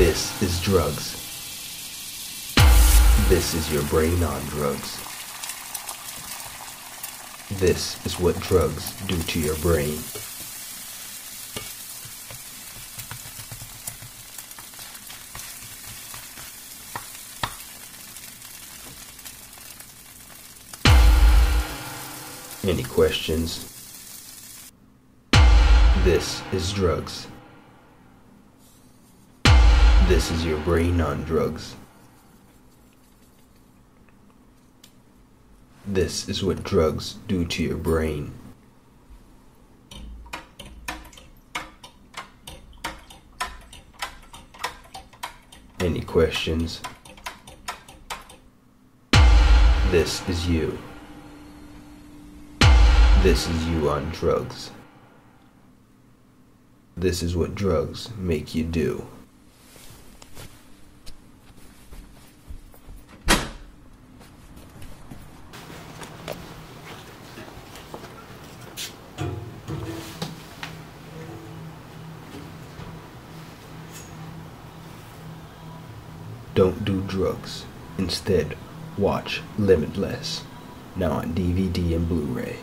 This is drugs. This is your brain on drugs. This is what drugs do to your brain. Any questions? This is drugs. This is your brain on drugs. This is what drugs do to your brain. Any questions? This is you. This is you on drugs. This is what drugs make you do. Don't do drugs. Instead, watch Limitless. Now on DVD and Blu ray.